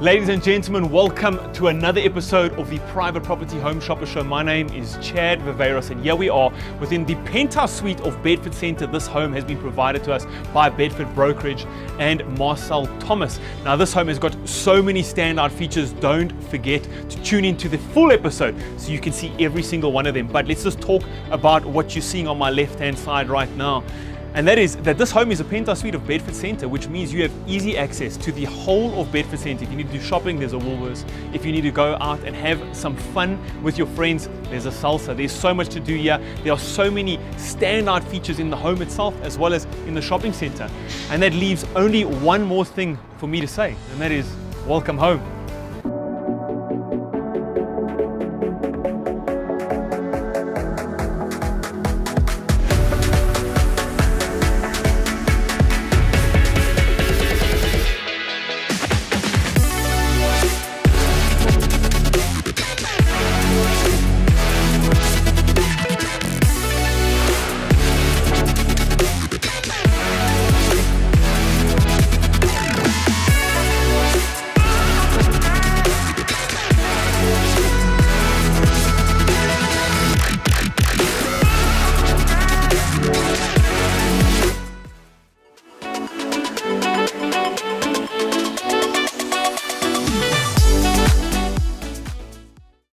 Ladies and gentlemen, welcome to another episode of the Private Property Home Shopper Show. My name is Chad Viveiros, and here we are within the penthouse suite of Bedford Centre. This home has been provided to us by Bedford Brokerage and Marcelle Thomas. Now, this home has got so many standout features. Don't forget to tune into the full episode so you can see every single one of them. But let's just talk about what you're seeing on my left hand side right now. And that is that this home is a penthouse suite of Bedford Centre, which means you have easy access to the whole of Bedford Centre. If you need to do shopping, there's a Woolworths. If you need to go out and have some fun with your friends, there's a salsa. There's so much to do here. There are so many standout features in the home itself as well as in the shopping centre. And that leaves only one more thing for me to say, and that is welcome home.